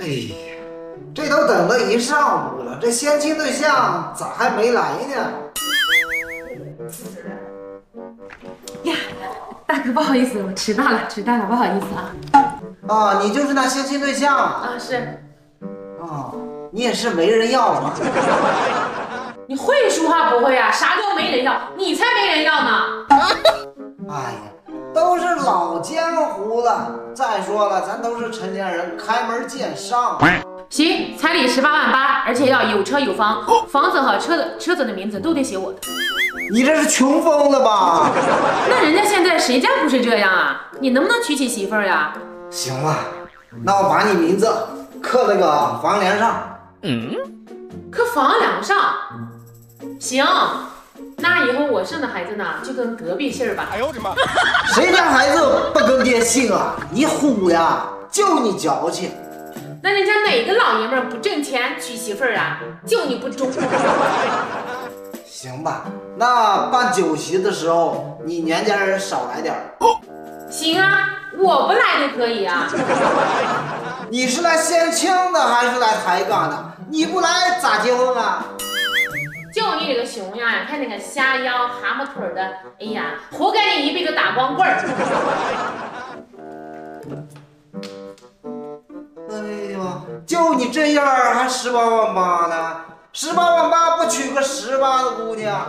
哎呀，这都等了一上午了，这相亲对象咋还没来呢？呀，大哥，不好意思，我迟到了，迟到了，不好意思啊。啊，你就是那相亲对象啊？啊，是。啊，你也是没人要了。你会说话不会啊？啥叫没人要？你才没人要呢！哎呀，老江湖了。再说了，咱都是成年人，开门见山。行，彩礼十八万八，而且要有车有房，房子和车子车子的名字都得写我的。你这是穷疯了吧？那人家现在谁家不是这样啊？你能不能娶起媳妇儿呀？行了，那我把你名字刻那个房梁上。嗯，刻房梁上。行，我生的孩子呢，就跟隔壁姓吧。哎呦我的妈！谁家孩子不跟爹姓啊？你虎呀！就你矫情。那人家哪个老爷们不挣钱娶媳妇儿啊？就你不中。行吧，那办酒席的时候，你娘家人少来点儿。行啊，我不来就可以啊。你是来相亲的还是来抬杠的？你不来咋结婚啊？这个熊样呀，看那个瞎腰蛤蟆腿的，哎呀，活该你一辈子打光棍儿。哎呦，就你这样还十八万八呢？十八万八不娶个十八的姑娘？